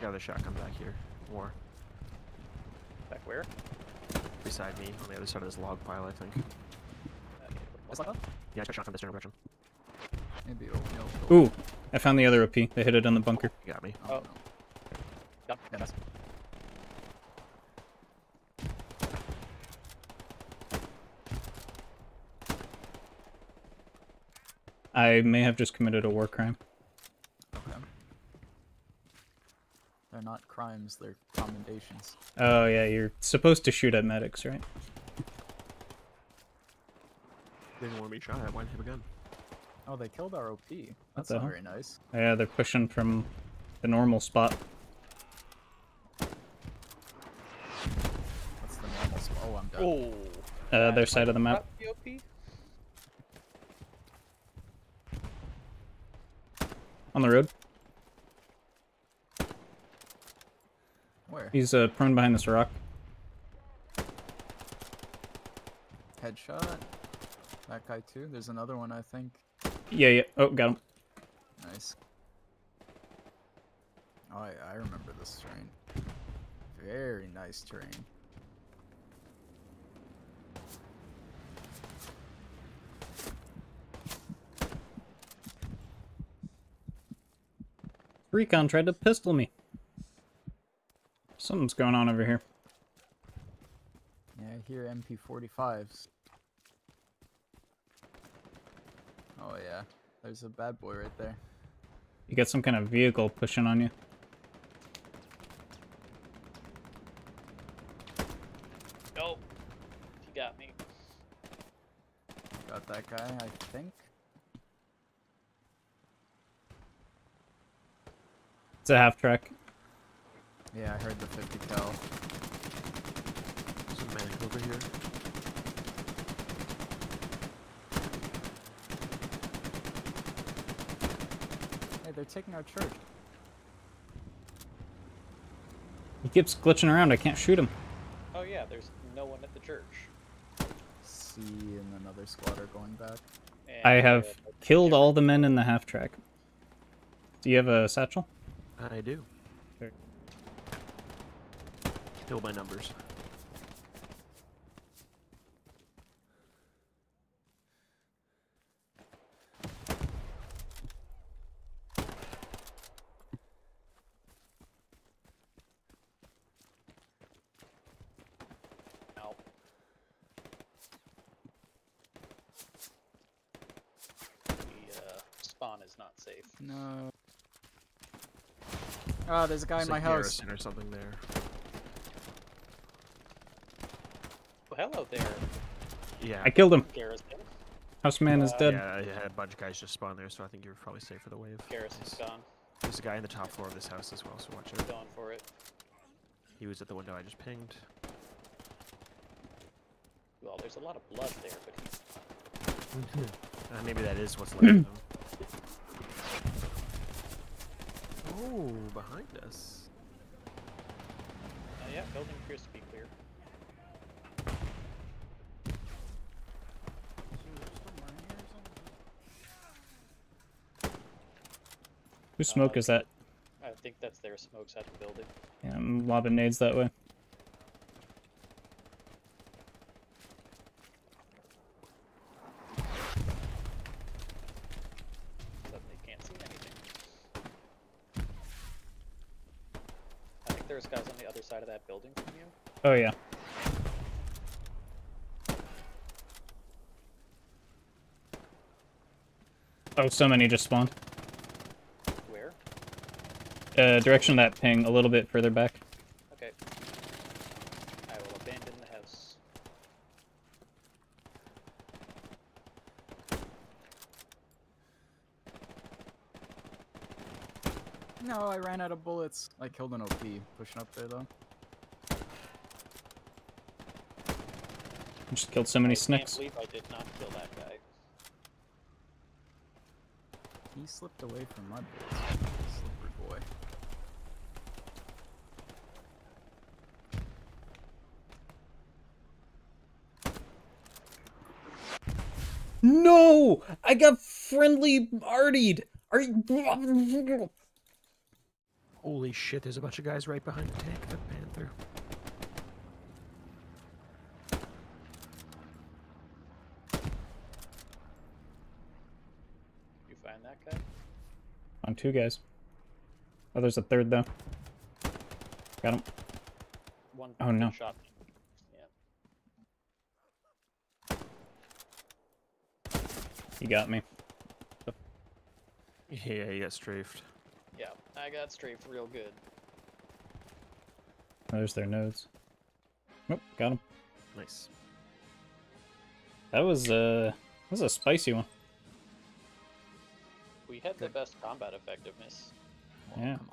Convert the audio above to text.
a guy a shotgun back here. More. Back where? Beside me, on the other side of this log pile, I think. Okay, what's that? Yeah, I got shotgun this direction. Maybe oatmeal. Ooh, I found the other OP. They hit it on the bunker. You got me. Oh, Oh. no. Yep, yeah, that's I may have just committed a war crime. Okay. They're not crimes, they're commendations. Oh yeah, you're supposed to shoot at medics, right? They didn't want to be shot at. Why didn't have a gun? Oh, they killed our OP. That's not very nice. Yeah, they're pushing from the normal spot. What's the normal spot? Oh, I'm dead. Oh. Uh, their side of the map. POP? On the road. Where? He's uh, prone behind this rock. Headshot. That guy too. There's another one, I think. Yeah, yeah. Oh, got him. Nice. Oh, I, I remember this terrain. Very nice terrain. Recon tried to pistol me. Something's going on over here. Yeah, I hear MP45s. Oh yeah, there's a bad boy right there. You got some kind of vehicle pushing on you. Oh. He got me. Got that guy, I think. It's a half track. Yeah, I heard the 50 cal. There's a man over here. Hey, they're taking our church. He keeps glitching around. I can't shoot him. Oh yeah, there's no one at the church. C and another squad are going back. And I uh, have killed all the men in the half track. Do you have a satchel? I do. Kill my numbers. Ow. The uh, spawn is not safe. No. Ah, there's a guy in There's a my house. or something there. Hello there, Yeah. I killed him. Garrison. Houseman is Uh, dead. Yeah, I had a bunch of guys just spawn there, so I think you're probably safe for the wave. Garrison's gone. There's a guy in the top floor of this house as well, so watch out. Going for it. He was at the window I just pinged. Well, there's a lot of blood there, but he's Uh, maybe that is what's left of him. Oh, behind us. uh, yeah, building appears to be clear. Whose uh, smoke is that? I think that's their smokes at the building. Yeah, I'm lobbing nades that way. Suddenly can't see anything. I think there's guys on the other side of that building from you. Oh yeah. Oh, so many just spawned. Where? Uh, direction of that ping, a little bit further back. Okay. I will abandon the house. No, I ran out of bullets. I killed an OP. Pushing up there though. Just killed so many I snicks. can't believe I did not kill that guy. He slipped away from my bullets. Slippery boy. No! I got friendly artied! Are you... Holy shit, there's a bunch of guys right behind the tank, the Panther. You find that guy? On two guys. Oh, there's a third though. Got him. One Oh, no. shot. He got me. Yeah, he got strafed. Yeah, I got strafed real good. There's their nodes. Nope, got him. Nice. That was uh, that was a spicy one. We had the best combat effectiveness. Oh, Yeah. Come